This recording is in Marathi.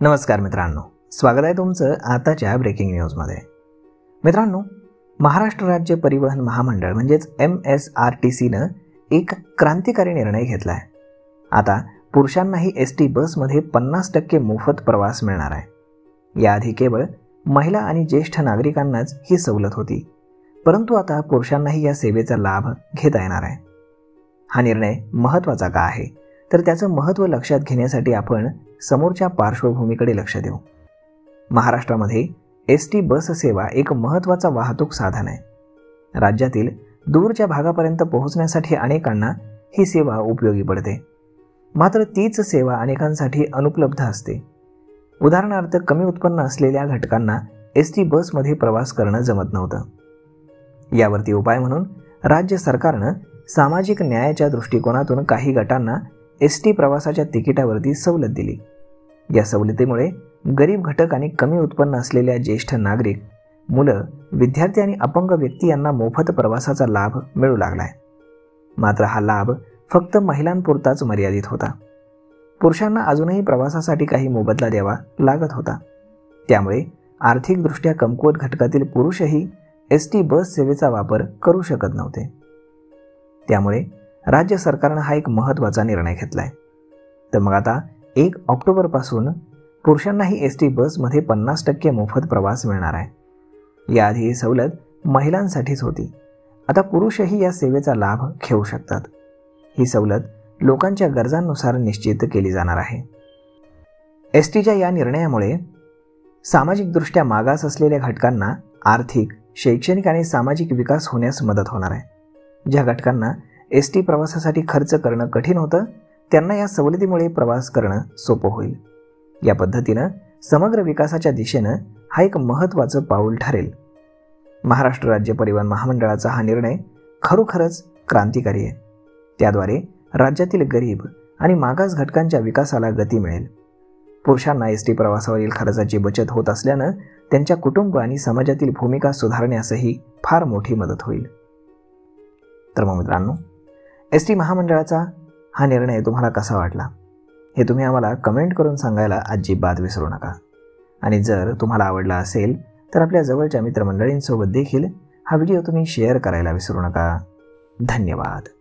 नमस्कार मित्रांनो. स्वागत आहे तुमचं आताच्या ब्रेकिंग न्यूजमध्ये मित्रांनो महाराष्ट्र राज्य परिवहन महामंडळ म्हणजेच एम एस आर टी सीनं एक क्रांतिकारी निर्णय घेतला आहे आता पुरुषांनाही एस टी बसमध्ये पन्नास टक्के मोफत प्रवास मिळणार आहे. याआधी केवळ महिला आणि ज्येष्ठ नागरिकांनाच ही सवलत होती. परंतु आता पुरुषांनाही या सेवेचा लाभ घेता येणार आहे. हा निर्णय महत्त्वाचा का आहे? तर त्याचं महत्त्व लक्षात घेण्यासाठी आपण समोरच्या पार्श्वभूमीकडे लक्ष देऊ. महाराष्ट्रामध्ये एस टी बस सेवा एक महत्त्वाचा वाहतूक साधन आहे. राज्यातील दूरच्या भागापर्यंत पोहोचण्यासाठी अनेकांना ही सेवा उपयोगी पडते. मात्र तीच सेवा अनेकांसाठी अनुपलब्ध असते. उदाहरणार्थ कमी उत्पन्न असलेल्या घटकांना एस टी बसमध्ये प्रवास करणं जमत नव्हतं. यावरती उपाय म्हणून राज्य सरकारनं सामाजिक न्यायाच्या दृष्टिकोनातून काही गटांना एस टी प्रवासाच्या तिकिटावरती सवलत दिली. या सवलतीमुळे गरीब घटक आणि कमी उत्पन्न असलेल्या ज्येष्ठ नागरिक मुलं विद्यार्थी आणि अपंग व्यक्ती यांना मोफत प्रवासाचा लाभ मिळू लागलाय. मात्र हा लाभ फक्त महिलांपुरताच मर्यादित होता. पुरुषांना अजूनही प्रवासासाठी काही मोबदला द्यावा लागत होता. त्यामुळे आर्थिकदृष्ट्या कमकुवत घटकातील पुरुषही एस टी बस सेवेचा वापर करू शकत नव्हते. त्यामुळे राज्य सरकारनं हा एक महत्त्वाचा निर्णय घेतला आहे तर मग आता एक ऑक्टोबरपासून पुरुषांनाही एस टी बसमध्ये पन्नास टक्के मोफत प्रवास मिळणार आहे. याआधी ही सवलत महिलांसाठीच होती. आता पुरुषही या सेवेचा लाभ घेऊ शकतात. ही सवलत लोकांच्या गरजांनुसार निश्चित केली जाणार आहे. एस टीच्या या निर्णयामुळे सामाजिकदृष्ट्या मागास असलेल्या घटकांना आर्थिक शैक्षणिक आणि सामाजिक विकास होण्यास मदत होणार आहे. ज्या घटकांना एस टी प्रवासासाठी खर्च करणं कठीण होतं. त्यांना या सवलतीमुळे प्रवास करणं सोपं होईल. या पद्धतीनं समग्र विकासाच्या दिशेनं हा एक महत्त्वाचं पाऊल ठरेल. महाराष्ट्र राज्य परिवहन महामंडळाचा हा निर्णय खरोखरच क्रांतिकारी आहे. त्याद्वारे राज्यातील गरीब आणि मागास घटकांच्या विकासाला गती मिळेल. पुरुषांना एस टी प्रवासावरील खर्चाची बचत होत असल्यानं त्यांच्या कुटुंब आणि समाजातील भूमिका सुधारण्यासही फार मोठी मदत होईल. तर मग मित्रांनो एस टी महामंडळाचा हा निर्णय तुम्हाला कसा वाटला? हे तुम्ही आम्हाला कमेंट करून सांगायला अजिबात विसरू नका. आणि जर तुम्हाला आवडला असेल तर आपल्या जवळच्या मित्रमंडळींसोबत देखील हा व्हिडिओ तुम्ही शेअर करायला विसरू नका. धन्यवाद.